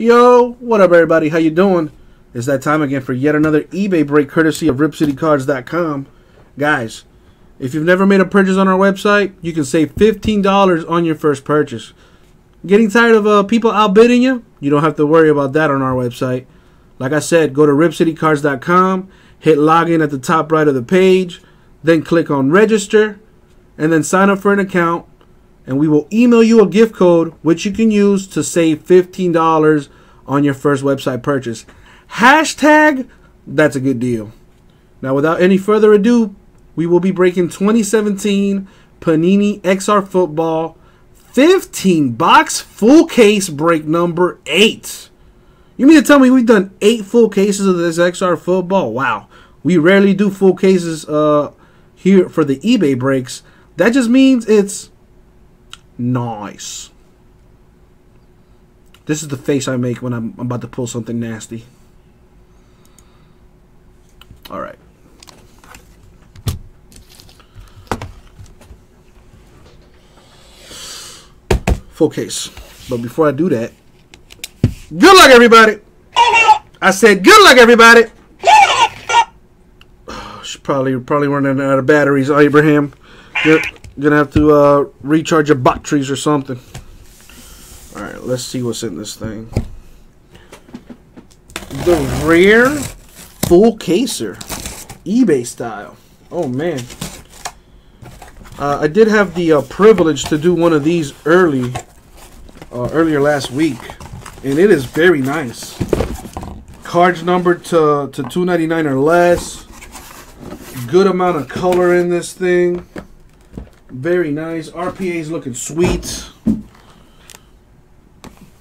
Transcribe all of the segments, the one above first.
Yo, what up, everybody? How you doing? It's that time again for yet another eBay break, courtesy of RipCityCards.com. Guys, if you've never made a purchase on our website, you can save $15 on your first purchase. Getting tired of uh, people outbidding you? You don't have to worry about that on our website. Like I said, go to RipCityCards.com, hit login at the top right of the page, then click on register, and then sign up for an account and we will email you a gift code which you can use to save $15 on your first website purchase. Hashtag, that's a good deal. Now, without any further ado, we will be breaking 2017 Panini XR Football 15 box full case break number 8. You mean to tell me we've done 8 full cases of this XR Football? Wow. We rarely do full cases uh, here for the eBay breaks. That just means it's Nice. This is the face I make when I'm, about to pull something nasty. All right. Full case. But before I do that, good luck, everybody. I said good luck, everybody. She's probably probably running out of batteries, Abraham. Gonna have to uh, recharge your batteries or something. All right, let's see what's in this thing. The rare full caser, eBay style. Oh man, uh, I did have the uh, privilege to do one of these early, uh, earlier last week, and it is very nice. Cards numbered to to 2.99 or less. Good amount of color in this thing. Very nice. RPA is looking sweet.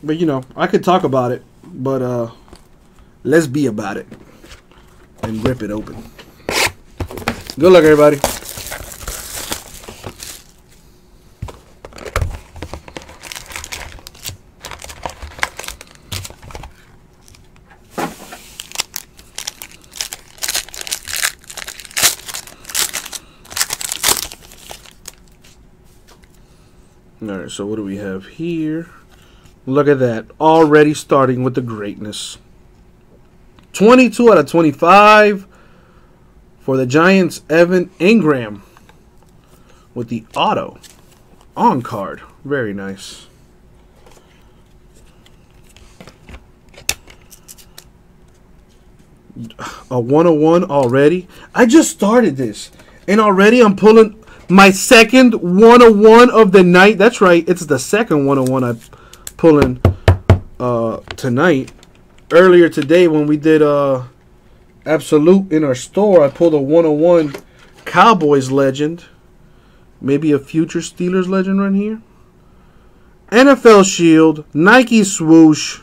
But you know, I could talk about it, but uh let's be about it and rip it open. Good luck everybody. Alright, so what do we have here? Look at that. Already starting with the greatness. 22 out of 25 for the Giants, Evan Engram with the auto on card. Very nice. A 101 already. I just started this. And already I'm pulling my second 101 of the night. That's right. It's the second 101 I pull in uh, tonight. Earlier today when we did uh, Absolute in our store, I pulled a 101 Cowboys legend. Maybe a future Steelers legend right here. NFL Shield, Nike swoosh,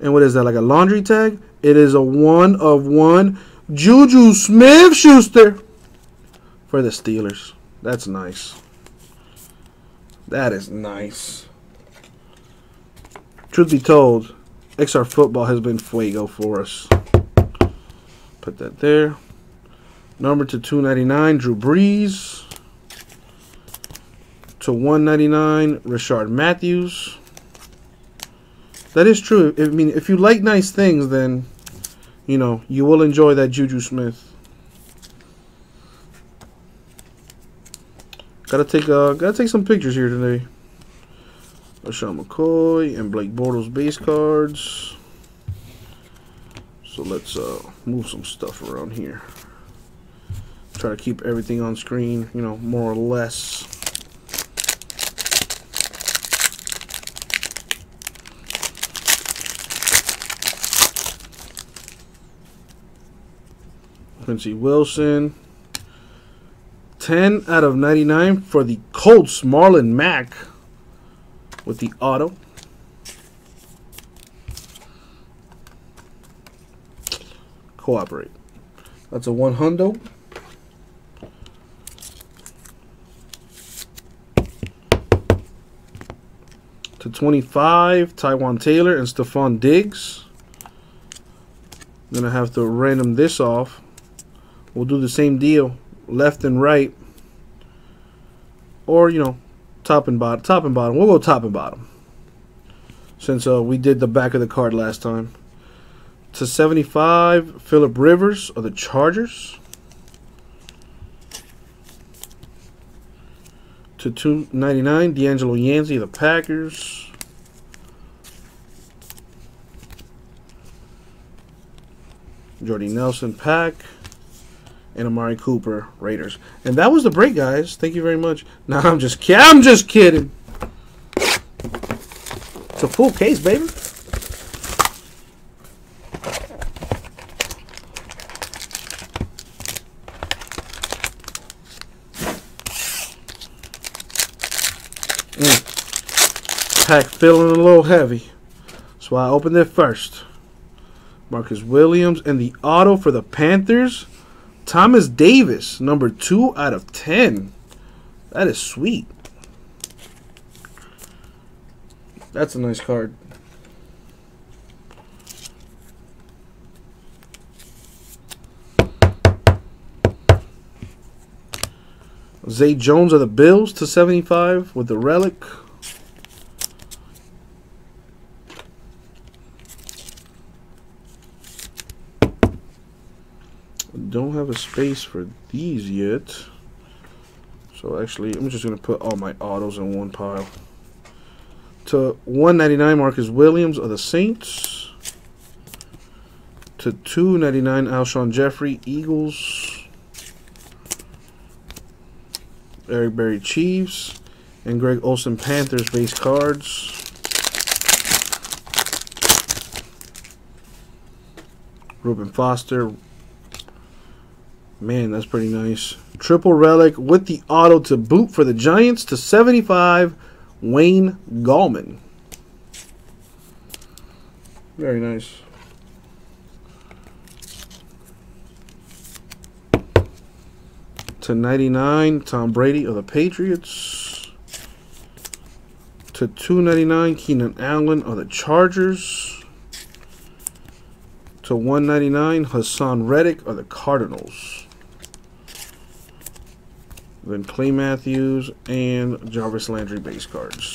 and what is that, like a laundry tag? It is a one of one Juju Smith Schuster for the Steelers. That's nice. That is nice. Truth be told, XR football has been fuego for us. Put that there. Number to 299, Drew Brees. To 199, Rishard Matthews. That is true. I mean, if you like nice things, then, you know, you will enjoy that Juju Smith. Gotta take uh gotta take some pictures here today. LeSean McCoy and Blake Bortles base cards. So let's uh move some stuff around here. Try to keep everything on screen, you know, more or less. Quincy Wilson. 10 out of 99 for the Colts, Marlon Mack with the auto. Cooperate. That's a one hundo. To 25, Taywan Taylor and Stefon Diggs. Going to have to random this off. We'll do the same deal left and right, or you know, top and bottom. Top and bottom. We'll go top and bottom. since uh, we did the back of the card last time. To 75, Philip Rivers of the Chargers. To 299, DeAngelo Yancey of the Packers. Jordy Nelson, Pack. And Amari Cooper, Raiders. And that was the break, guys. Thank you very much. No, I'm just kidding. I'm just kidding. It's a full case, baby. Mm. Pack feeling a little heavy. So I opened it first. Marcus Williams and the auto for the Panthers. Thomas Davis, number two out of ten. That is sweet. That's a nice card. Zay Jones of the Bills to 75 with the relic. Have a space for these yet. So actually, I'm just going to put all my autos in one pile. To 199 Marcus Williams of the Saints. To 299 Alshon Jeffery, Eagles. Eric Berry Chiefs. And Greg Olsen, Panthers base cards. Reuben Foster. Man, that's pretty nice. Triple relic with the auto to boot for the Giants to 75. Wayne Gallman. Very nice. To 99, Tom Brady of the Patriots. To 299, Keenan Allen of the Chargers. To 199, Haason Reddick of the Cardinals. Then Clay Matthews and Jarvis Landry base cards.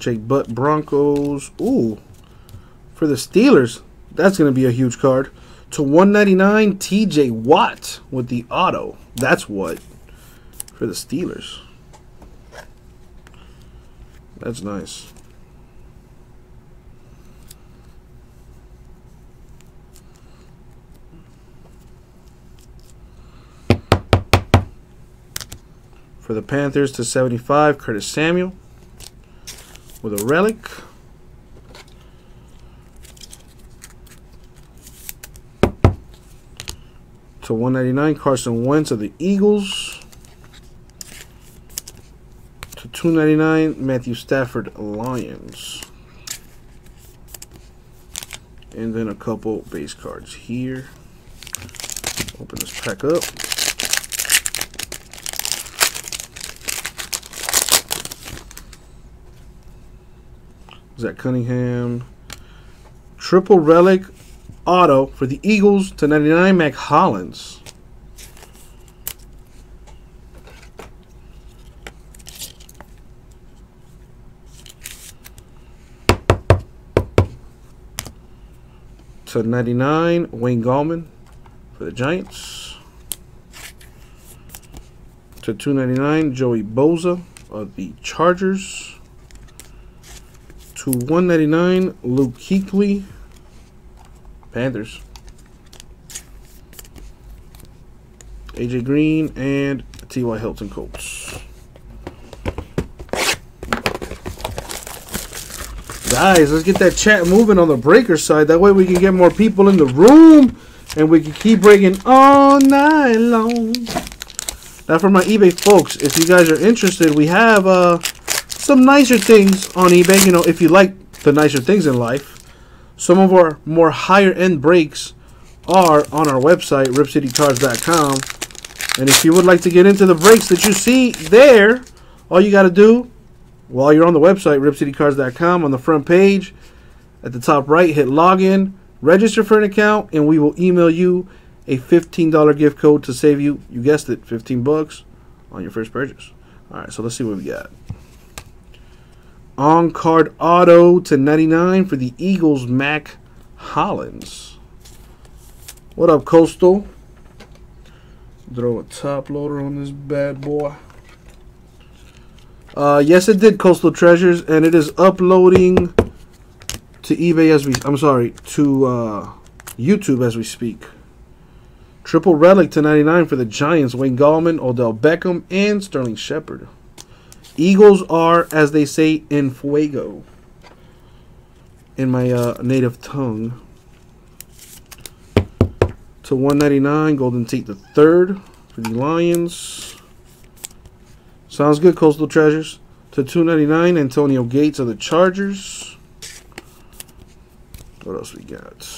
Jake Butt Broncos. Ooh. For the Steelers, that's going to be a huge card. To 199, TJ Watt with the auto. That's what. For the Steelers. That's nice. For the Panthers to 75, Curtis Samuel with a relic. To 199, Carson Wentz of the Eagles. To 299, Matthew Stafford Lions. And then a couple base cards here. Open this pack up. Zach Cunningham. Triple relic auto for the Eagles to 99 Mack Hollins. To 99 Wayne Gallman for the Giants. To 299 Joey Bosa of the Chargers to 199 Luke Kuechly, Panthers. AJ Green and T.Y. Hilton Colts. Guys, let's get that chat moving on the breaker side. That way we can get more people in the room and we can keep breaking all night long. Now for my eBay folks, if you guys are interested, we have uh some nicer things on eBay. You know, if you like the nicer things in life, some of our more higher end breaks are on our website, ripcitycards.com. And if you would like to get into the breaks that you see there, all you got to do while you're on the website, ripcitycards.com, on the front page, at the top right, hit login, register for an account, and we will email you a $15 gift code to save you, you guessed it, 15 bucks on your first purchase. All right, so let's see what we got. On card auto to 99 for the Eagles, Mack Hollins. What up, Coastal? Throw a top loader on this bad boy. Uh, yes, it did, Coastal Treasures, and it is uploading to eBay as we. I'm sorry, to uh, YouTube as we speak. Triple relic to 99 for the Giants. Wayne Gallman, Odell Beckham, and Sterling Shepard. Eagles are, as they say, in fuego. In my uh, native tongue. To 199, Golden Tate the third for the Lions. Sounds good, Coastal Treasures. To 299, Antonio Gates of the Chargers. What else we got?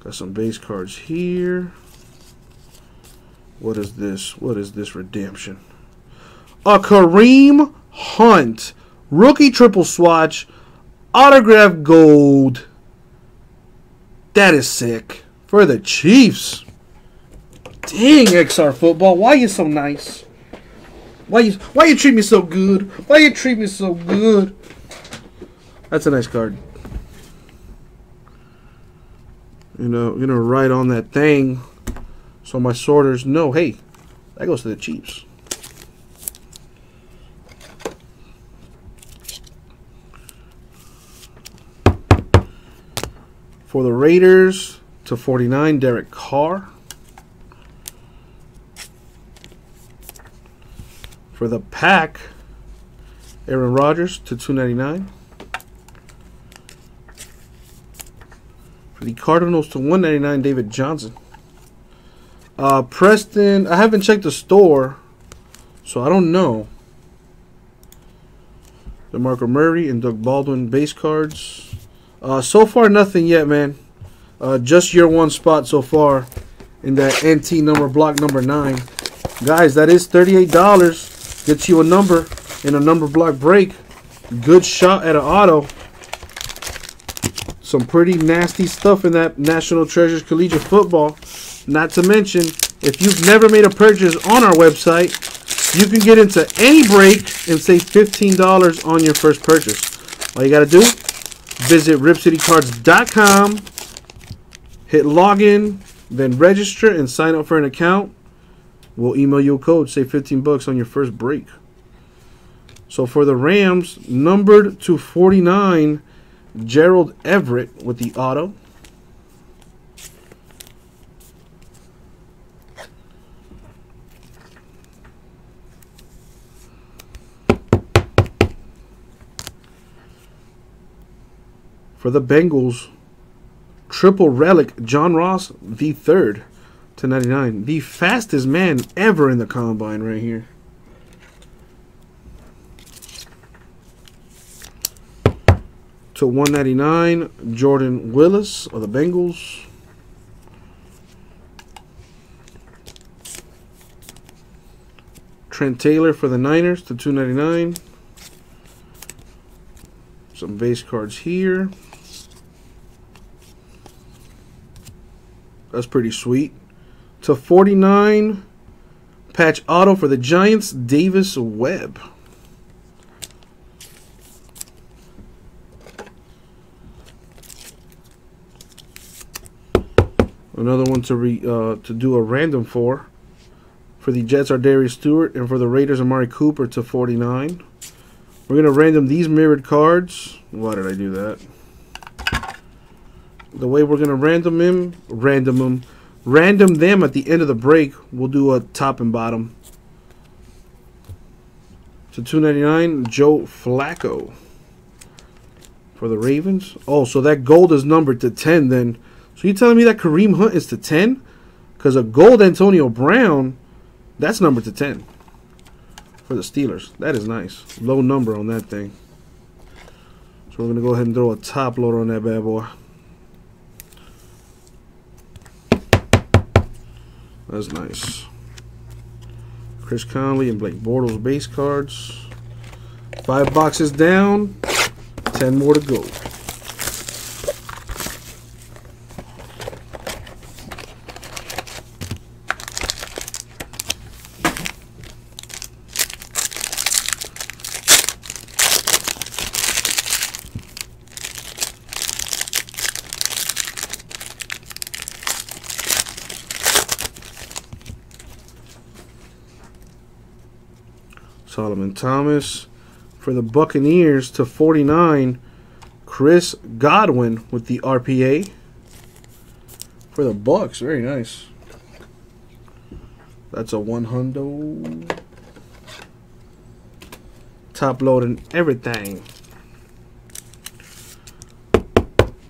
Got some base cards here. What is this? What is this redemption? A Kareem Hunt rookie triple swatch autograph gold. That is sick for the Chiefs. Dang, XR football, why you so nice? Why you why you treat me so good? Why you treat me so good? That's a nice card. You know, you know, right on that thing, so my sorters know. Hey, that goes to the Chiefs. For the Raiders to 49, Derek Carr. For the Pack, Aaron Rodgers to 299. For the Cardinals to 199 David Johnson. Uh, Preston, I haven't checked the store, so I don't know. DeMarco Murray and Doug Baldwin base cards. Uh, so far, nothing yet, man. Uh, just your one spot so far in that NT number block number nine. Guys, that is $38. Gets you a number in a number block break. Good shot at an auto. Some pretty nasty stuff in that National Treasures Collegiate Football. Not to mention, if you've never made a purchase on our website, you can get into any break and save $15 on your first purchase. All you got to do, visit ripcitycards.com, hit login, then register and sign up for an account. We'll email you a code, save 15 bucks on your first break. So for the Rams, numbered to 49, Gerald Everett with the auto. For the Bengals, triple relic John Ross the third to 99. The fastest man ever in the combine right here. to 199 Jordan Willis of the Bengals. Trent Taylor for the Niners to 299. Some base cards here. That's pretty sweet. To 49 patch auto for the Giants Davis Webb. Another one to re, uh, to do a random for. For the Jets ArDarius Stewart, and for the Raiders, Amari Cooper to 49. We're going to random these mirrored cards. Why did I do that? The way we're going to random them, random them, random them at the end of the break, we'll do a top and bottom. To 299, Joe Flacco for the Ravens. Oh, so that gold is numbered to 10 then. So you telling me that Kareem Hunt is to 10? Because a gold Antonio Brown, that's number to 10 for the Steelers. That is nice. Low number on that thing. So we're going to go ahead and throw a top loader on that bad boy. That's nice. Chris Conley and Blake Bortles base cards. Five boxes down, ten more to go. Solomon Thomas for the Buccaneers to 49. Chris Godwin with the RPA for the Bucks. Very nice. That's a one hundo. Top loading everything.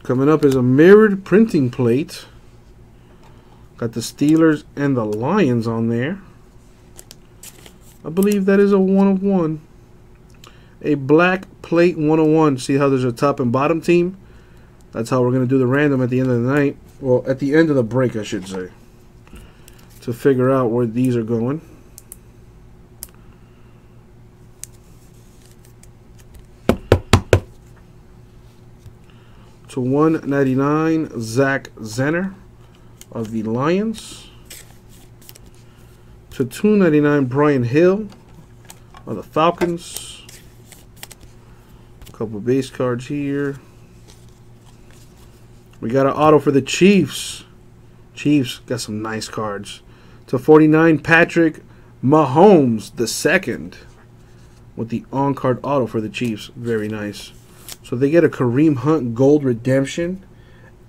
Coming up is a mirrored printing plate. Got the Steelers and the Lions on there. I believe that is a one of one. A black plate 101. See how there's a top and bottom team? That's how we're going to do the random at the end of the night. Well, at the end of the break, I should say. To figure out where these are going. To 199, Zach Zenner of the Lions to 299 Brian Hill of the Falcons. A couple base cards here. We got an auto for the Chiefs. Chiefs got some nice cards. To 49 Patrick Mahomes the second with the on-card auto for the Chiefs. Very nice. So they get a Kareem Hunt Gold Redemption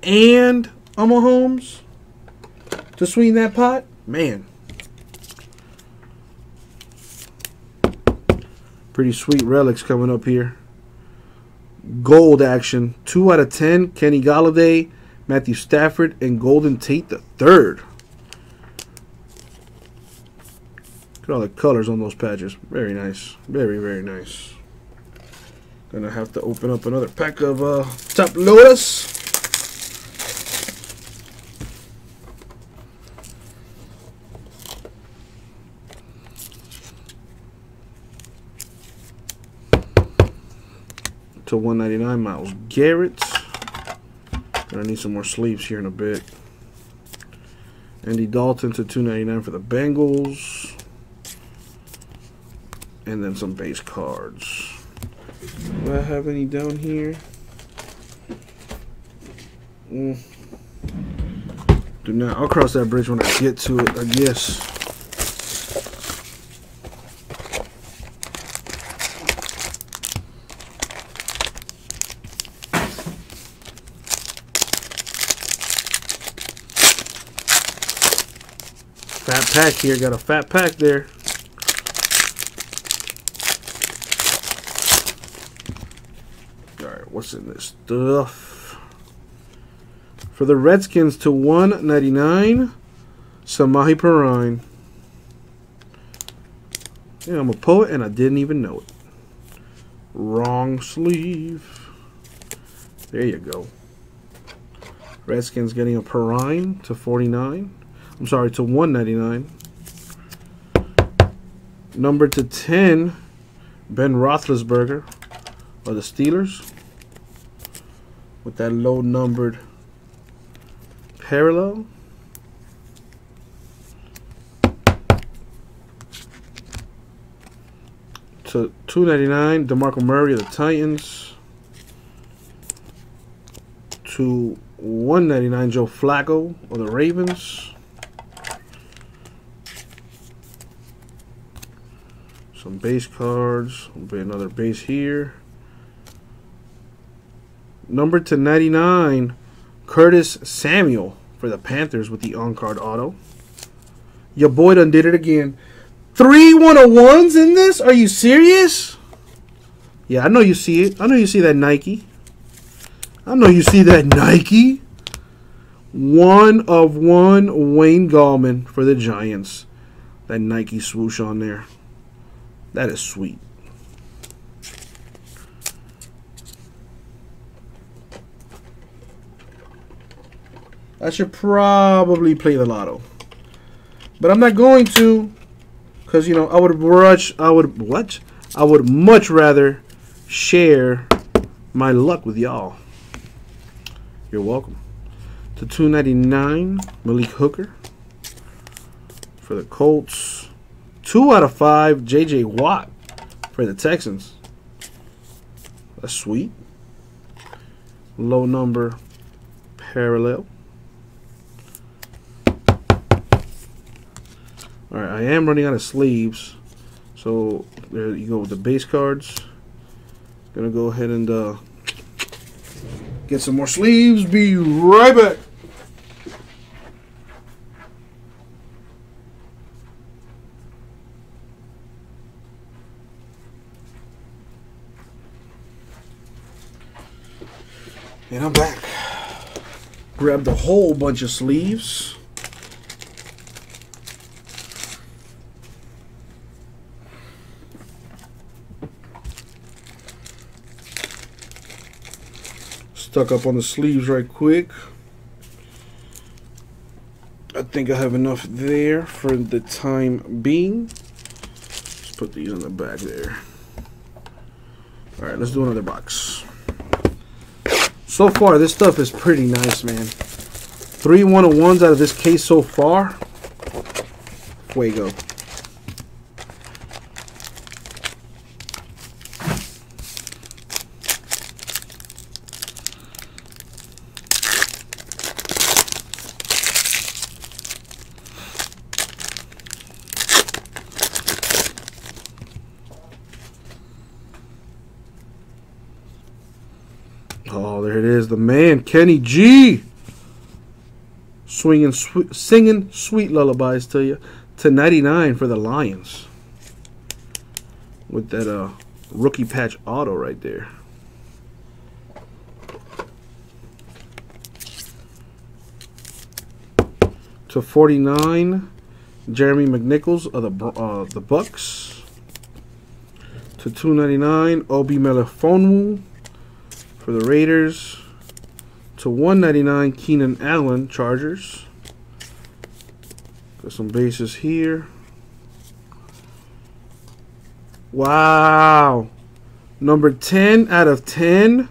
and a Mahomes to swing that pot. Man, Pretty sweet relics coming up here. Gold action. 2 out of 10. Kenny Golladay, Matthew Stafford, and Golden Tate the third. Look at all the colors on those patches. Very nice. Very, very nice. Gonna have to open up another pack of uh, Top Loaders. To 199 Myles Garrett. Gonna need some more sleeves here in a bit. Andy Dalton to 299 for the Bengals. And then some base cards. Do I have any down here? Mm. Do not. I'll cross that bridge when I get to it, I guess. Fat pack here. Got a fat pack there. Alright, what's in this stuff? For the Redskins to 199, Samaje Perine. Yeah, I'm a poet and I didn't even know it. Wrong sleeve. There you go. Redskins getting a Perine to 49. I'm sorry, to 199. Number to 10, Ben Roethlisberger of the Steelers. With that low numbered parallel. To 299, DeMarco Murray of the Titans. To 199, Joe Flacco of the Ravens. Some base cards. Will be another base here. Number to 99, Curtis Samuel for the Panthers with the on-card auto. Your boy done did it again. Three 101s in this? Are you serious? Yeah, I know you see it. I know you see that Nike. I know you see that Nike. One of one Wayne Gallman for the Giants. That Nike swoosh on there. That is sweet. I should probably play the lotto. But I'm not going to, because you know I would rush. I would what? I would much rather share my luck with y'all. You're welcome. To 299, Malik Hooker for the Colts. Two out of five, J.J. Watt for the Texans. That's sweet. Low number parallel. Alright, I am running out of sleeves. So there you go with the base cards. Gonna go ahead and uh, get some more sleeves. Be right back. And I'm back. Grabbed a whole bunch of sleeves. Stuck up on the sleeves right quick. I think I have enough there for the time being. Let's put these in the back there. Alright, let's do another box. So far, this stuff is pretty nice, man. Three 101s out of this case so far. Fuego. Oh, there it Kenny G. Swinging, sw singing sweet lullabies to you. To 99 for the Lions. With that uh, rookie patch auto right there. To 49, Jeremy McNichols of the uh, the Bucks. To 299, Obi Melifonwu for the Raiders. To 199, Keenan Allen, Chargers. Got some bases here. Wow. Number 10 out of 10,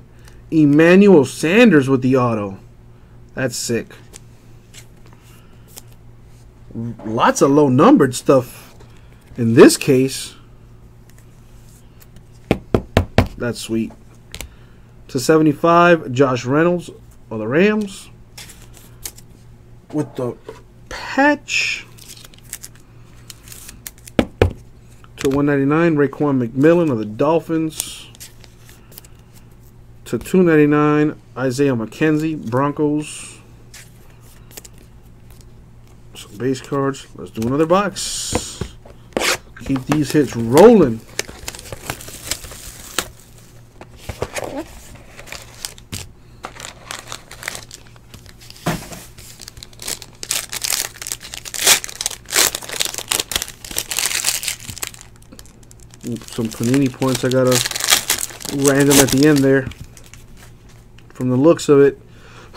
Emmanuel Sanders with the auto. That's sick. Lots of low numbered stuff in this case. That's sweet to 75, Josh Reynolds of the Rams. With the patch to 199, Raekwon McMillan of the Dolphins. To 299, Isaiah McKenzie, Broncos. Some base cards. Let's do another box. Keep these hits rolling. Some Panini points I got a random at the end there. From the looks of it.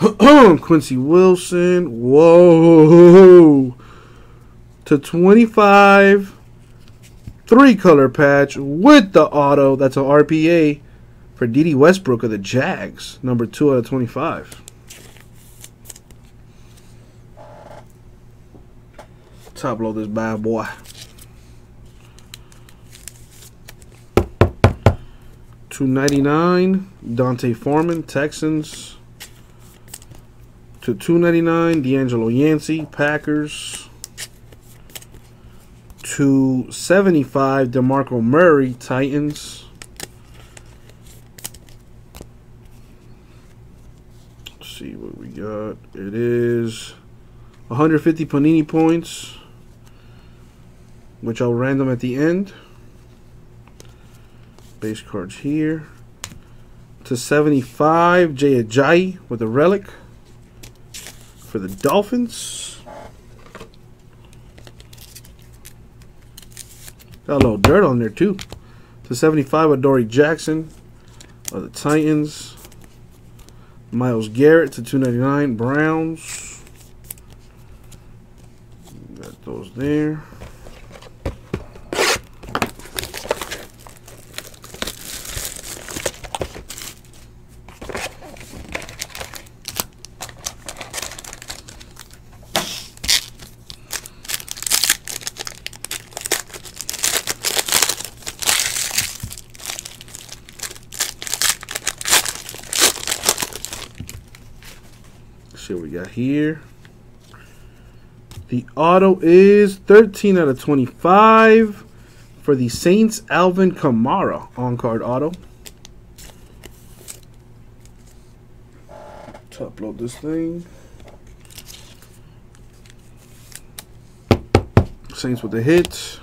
Quincy Wilson. Whoa. To 25. Three color patch with the auto. That's an RPA for Dede Westbrook of the Jags. Number 2 out of 25. Top load this bad boy. Two ninety nine, D'Onta Foreman, Texans. To two ninety nine, DeAngelo Yancey, Packers. To seventy five, DeMarco Murray, Titans. Let's see what we got. It is 150 Panini points, which I'll random at the end. Base cards here. To 75, Jay Ajayi with a relic for the Dolphins. Got a little dirt on there too. To 75 with Adoree' Jackson of the Titans. Myles Garrett to 299 Browns. Got those there. Here. The auto is 13 out of 25 for the Saints Alvin Kamara on card auto. Top load this thing. Saints with the hit.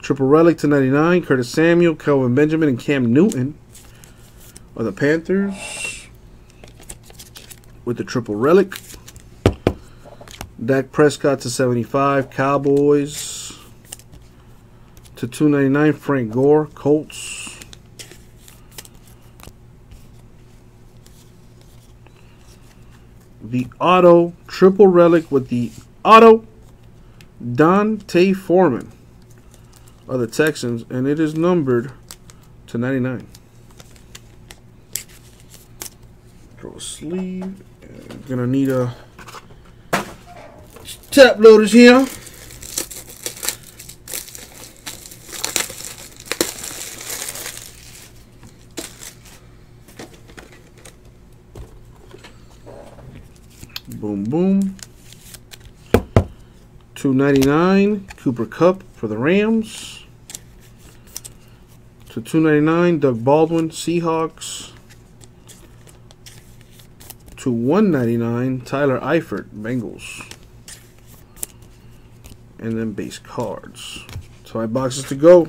Triple relic to 99. Curtis Samuel, Kelvin Benjamin, and Cam Newton are the Panthers with the triple relic. Dak Prescott to 75. Cowboys to 299. Frank Gore, Colts. The auto triple relic with the auto D'Onta Foreman of the Texans, and it is numbered to 99. Throw a sleeve. Gonna need a top loaders here. Boom, boom. 299 Cooper Kupp for the Rams. To 299 Doug Baldwin Seahawks to 199 Tyler Eifert Bengals. And then base cards. Five boxes to go.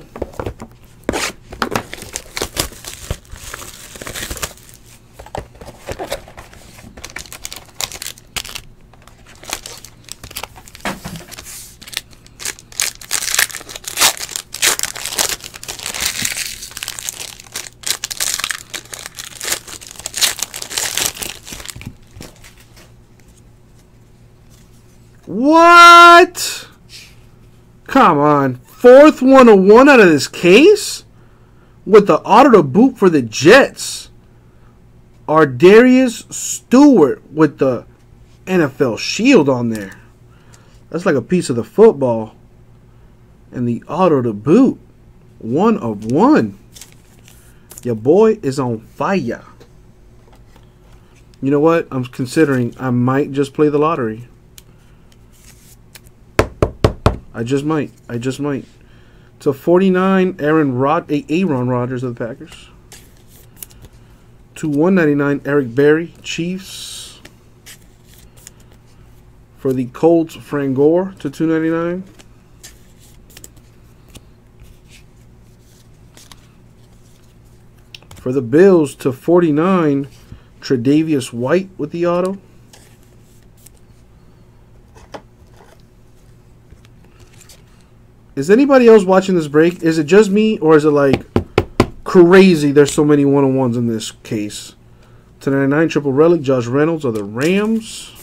What? Come on. Fourth 101 out of this case? With the auto to boot for the Jets. ArDarius Stewart with the NFL shield on there. That's like a piece of the football. And the auto to boot. One of one. Your boy is on fire. You know what? I'm considering I might just play the lottery. I just might. I just might. So 49, Aaron Rod, Aaron Rodgers of the Packers. To 199, Eric Berry, Chiefs. For the Colts, Frank Gore to 299. For the Bills to 49, Tre'Davious White with the auto. Is anybody else watching this break? Is it just me, or is it like crazy? There's so many one on ones in this case. 1099 triple relic, Josh Reynolds of the Rams.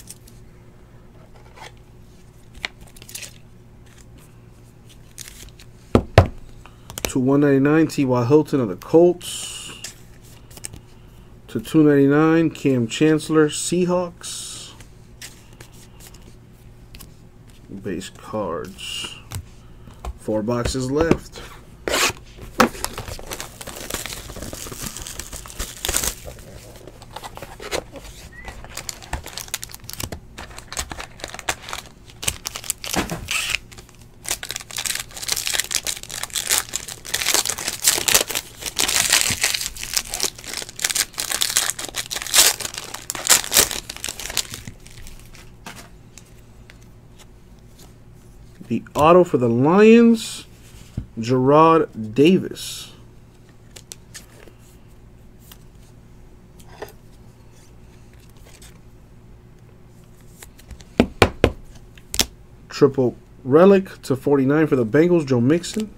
To 199 T.Y. Hilton of the Colts. To 299 Kam Chancellor, Seahawks. Base cards. Four boxes left. The auto for the Lions, Jarrad Davis. Triple relic to 49 for the Bengals, Joe Mixon.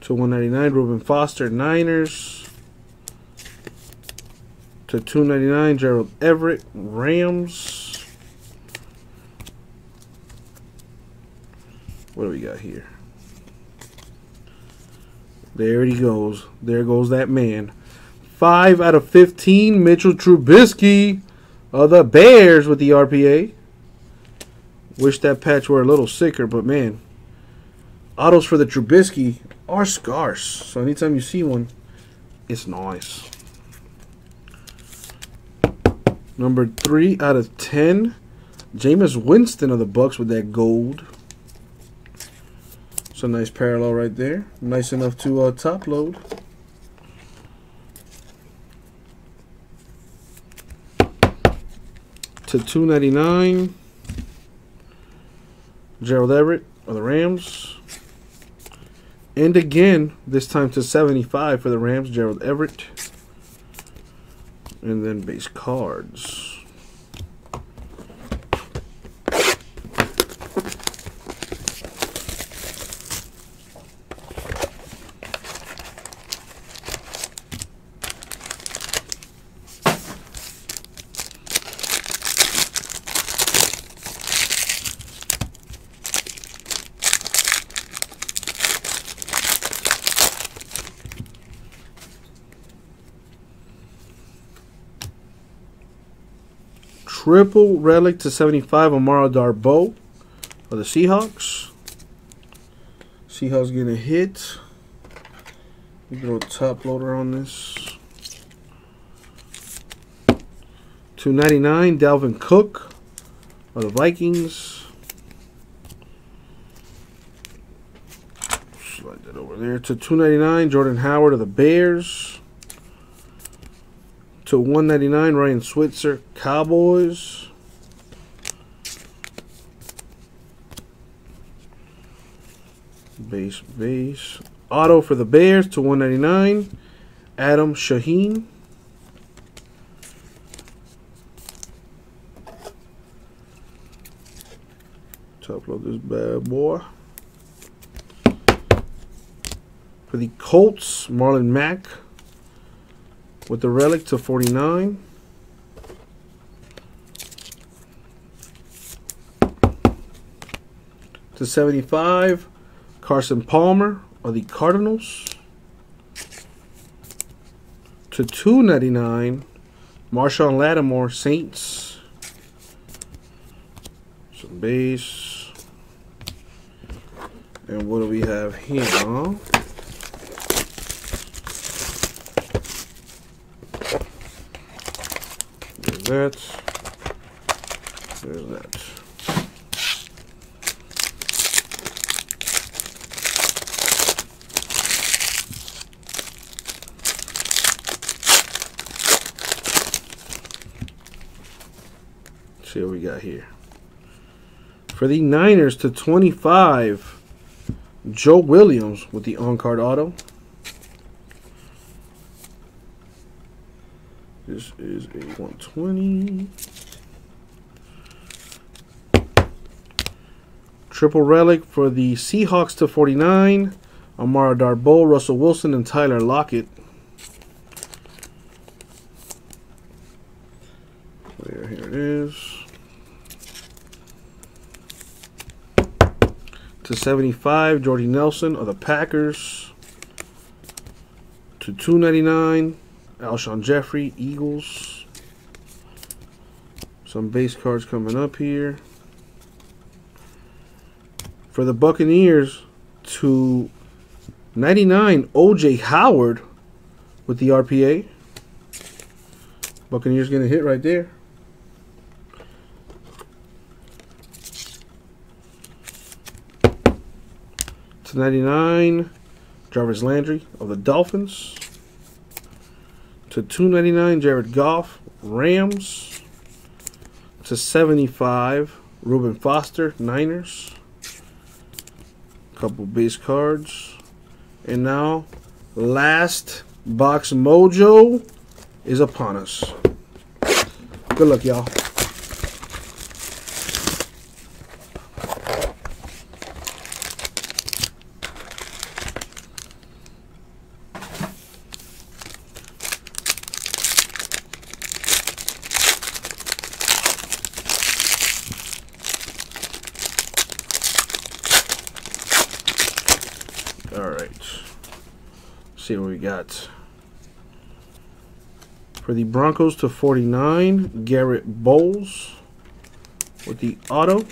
To 199, Reuben Foster, Niners. To 299 Gerald Everett Rams. What do we got here? There he goes. There goes that man. 5 out of 15 Mitchell Trubisky of the Bears with the RPA. Wish that patch were a little sicker, but man, autos for the Trubisky are scarce. So anytime you see one, it's nice. Number three out of ten, Jameis Winston of the Bucks with that gold. It's a nice parallel right there. Nice enough to uh, top load. To two ninety nine. Gerald Everett of the Rams. And again, this time to 75 for the Rams, Gerald Everett. And then base cards. Triple relic to 75 Amara Darboh of the Seahawks. Seahawks getting a hit. We throw a top loader on this. 299 Dalvin Cook of the Vikings. Slide that over there to 299 Jordan Howard of the Bears to 199 Ryan Switzer Cowboys. Base base auto for the Bears to 199 Adam Shaheen. Top load this bad boy. For the Colts, Marlon Mack with the relic to 49. To 75, Carson Palmer of the Cardinals. To 299, Marshon Lattimore, Saints. Some base. And what do we have here? That. There's that. see what we got here. For the Niners to 25, Joe Williams with the on-card auto. This is a 120. Triple relic for the Seahawks to 49. Amara Darboh, Russell Wilson, and Tyler Lockett. There, here it is. To 75, Jordy Nelson of the Packers. To 299, Alshon Jeffery, Eagles. Some base cards coming up here. For the Buccaneers to 99, OJ Howard with the RPA. Buccaneers getting a hit right there. To 99, Jarvis Landry of the Dolphins to 299 Jared Goff Rams to 75 Reuben Foster Niners. Couple base cards. And now last box mojo is upon us. Good luck y'all All right. see what we got. For the Broncos to 49, Garrett Bolles with the auto.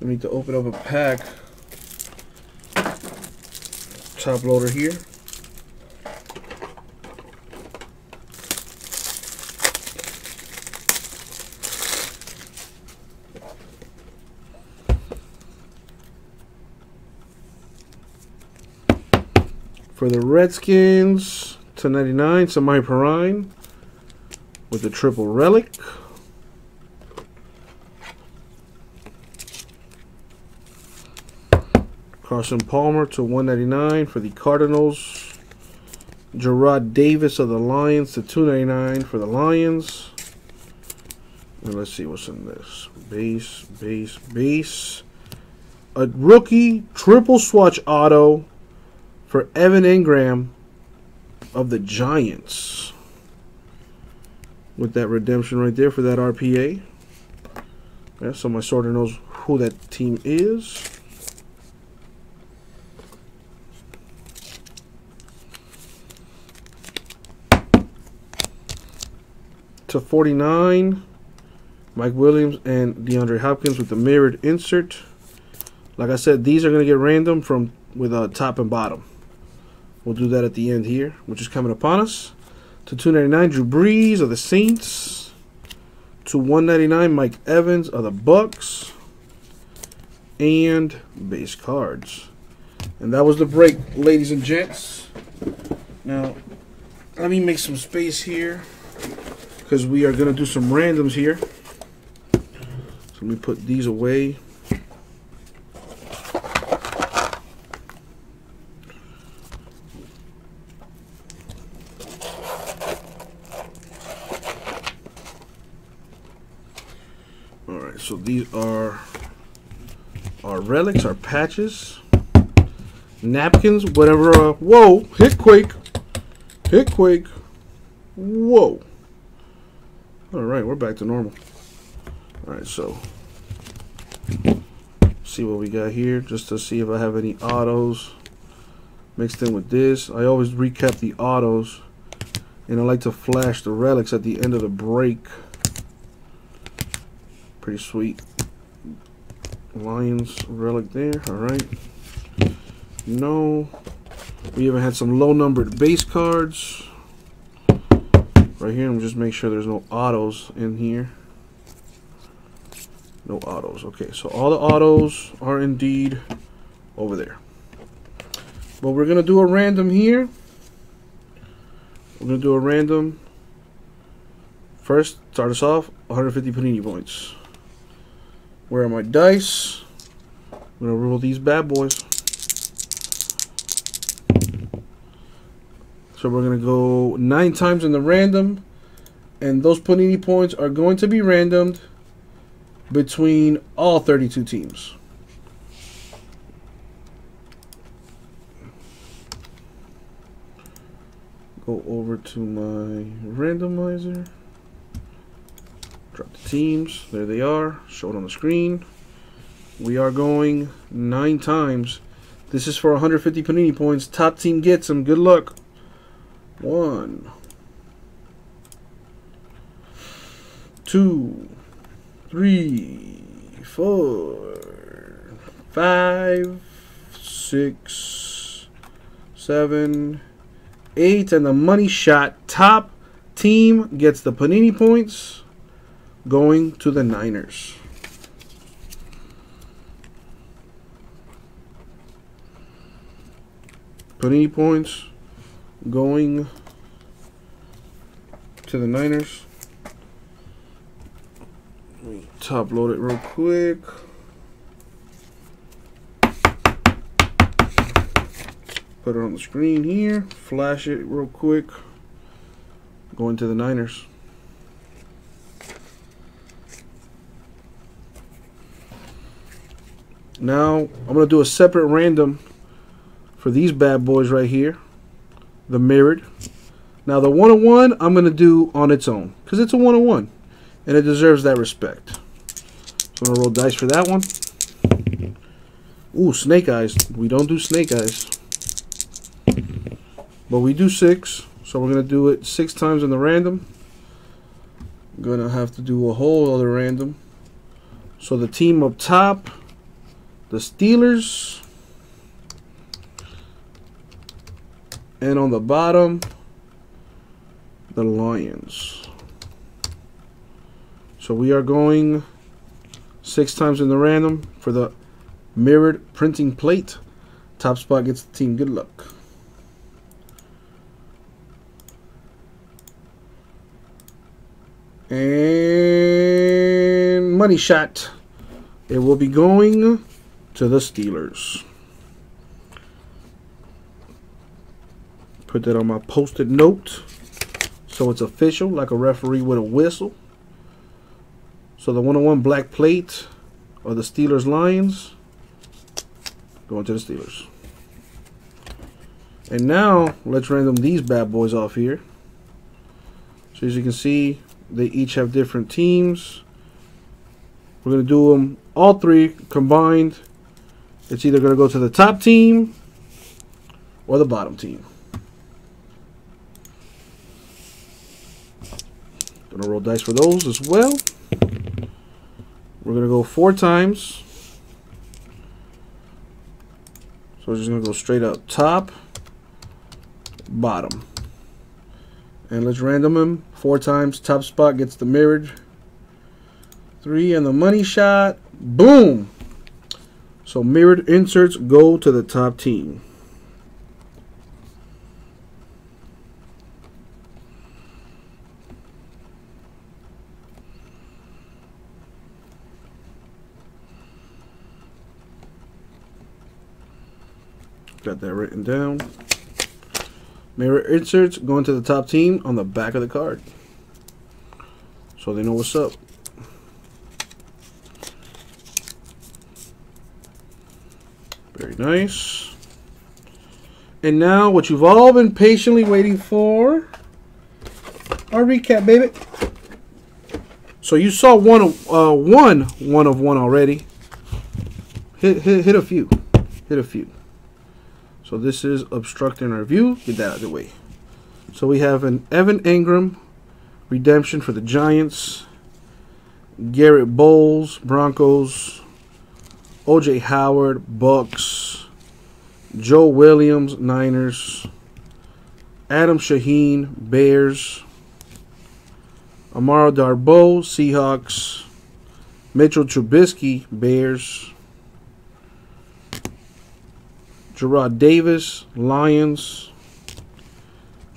We need to open up a pack. Top loader here. For the Redskins, to 99, Samaje Perine with the triple relic. Carson Palmer to 199 for the Cardinals. Jarrad Davis of the Lions to 299 for the Lions. And let's see what's in this. Base, base, base. A rookie triple swatch auto for Evan Engram of the Giants. With that redemption right there for that RPA. Yeah, so my sorter knows who that team is. To 49, Mike Williams and DeAndre Hopkins with the mirrored insert. Like I said, these are going to get random from with a uh, top and bottom. We'll do that at the end here, which is coming upon us. To 299, Drew Brees of the Saints. To 199, Mike Evans of the Bucks. And base cards. And that was the break, ladies and gents. Now, let me make some space here because we are going to do some randoms here. So let me put these away. So these are our relics, our patches, napkins, whatever. Uh, whoa! Hit quake, hit quake. Whoa! All right, we're back to normal. All right, so see what we got here, just to see if I have any autos mixed in with this. I always recap the autos, and I like to flash the relics at the end of the break. Pretty sweet. Lions relic there. Alright. No. We even had some low numbered base cards. Right here. I'm just make sure there's no autos in here. No autos. Okay, so all the autos are indeed over there. But we're going to do a random here. We're going to do a random. First, start us off, 150 Panini points. Where are my dice? I'm to roll these bad boys. So we're going to go nine times in the random. And those Panini points are going to be randomed between all 32 teams. Go over to my randomizer. Drop the teams. There they are. Show it on the screen. We are going nine times. This is for 150 Panini points. Top team gets them. Good luck. One. Two. Three. Four. Five. Six. Seven. Eight. And the money shot. Top team gets the Panini points going to the Niners. Panini points going to the Niners. Top load it real quick. Put it on the screen here. Flash it real quick. Going to the Niners. Now, I'm going to do a separate random for these bad boys right here. The mirrored. Now, the one-on-one I'm going to do on its own. Because it's a one-on-one. And it deserves that respect. So I'm going to roll dice for that one. Ooh, snake eyes. We don't do snake eyes. But we do six. So we're going to do it six times in the random. I'm going to have to do a whole other random. So the team up top, the Steelers. And on the bottom, the Lions. So we are going six times in the random for the mirrored printing plate. Top spot gets the team good luck. And money shot. It will be going to the Steelers. Put that on my post-it note so it's official, like a referee with a whistle. So the 101 black plate or the Steelers Lions going to the Steelers. And now let's random these bad boys off here. So as you can see, they each have different teams. We're going to do them all three combined. It's either going to go to the top team or the bottom team. Going to roll dice for those as well. We're going to go four times. So we're just going to go straight up top, bottom. And let's random them four times. Top spot gets the mirrored. Three and the money shot. Boom! So mirrored inserts go to the top team. Got that written down. Mirror inserts going to the top team on the back of the card. So they know what's up. Very nice. And now what you've all been patiently waiting for. Our recap, baby. So you saw one of uh, one one of one already. Hit hit hit a few. Hit a few. So this is obstructing our view. Get that out of the way. So we have an Evan Engram redemption for the Giants. Garrett Bolles, Broncos. OJ Howard, Bucks. Joe Williams, Niners. Adam Shaheen, Bears. Amara Darboh, Seahawks. Mitchell Trubisky, Bears. Jarrad Davis, Lions.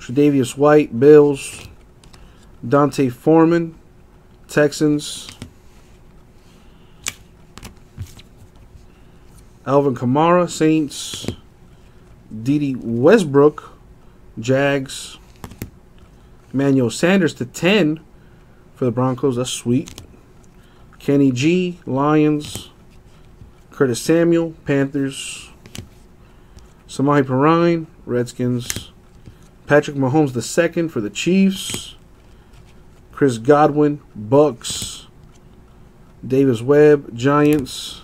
Tre'Davious White, Bills. D'Onta Foreman, Texans. Alvin Kamara, Saints. Dede Westbrook, Jags. Emmanuel Sanders to 10 for the Broncos. That's sweet. Kenny G, Lions. Curtis Samuel, Panthers. Samaje Perine, Redskins. Patrick Mahomes the second for the Chiefs. Chris Godwin, Bucks. Davis Webb, Giants.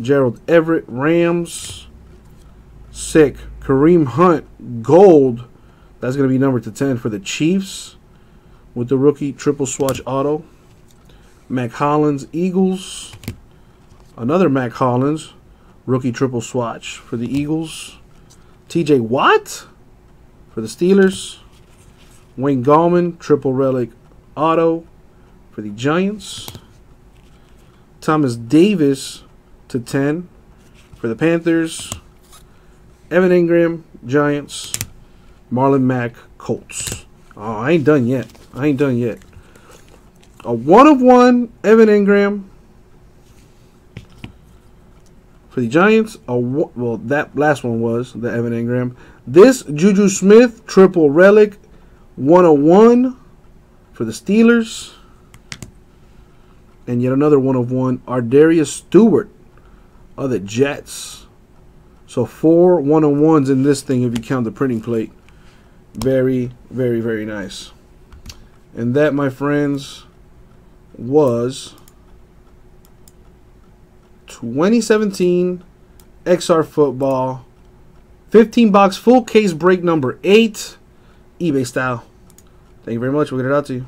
Gerald Everett, Rams. Sick. Kareem Hunt, gold. That's going to be number to 10 for the Chiefs with the rookie triple swatch auto. Mack Hollins, Eagles. Another Mack Hollins, rookie triple swatch for the Eagles. TJ Watt for the Steelers. Wayne Gallman, triple relic auto for the Giants. Thomas Davis to 10 for the Panthers. Evan Engram, Giants. Marlon Mack, Colts. Oh, I ain't done yet. I ain't done yet. A one of one Evan Engram for the Giants. A well, that last one was the Evan Engram. This Juju Smith triple relic, 101 for the Steelers. And yet another one of one, ArDarius Stewart of the Jets. So four one on ones in this thing if you count the printing plate. Very, very, very nice. And that, my friends, was 2017 XR football. 15 box full case break number 8. eBay style. Thank you very much. We'll get it out to you.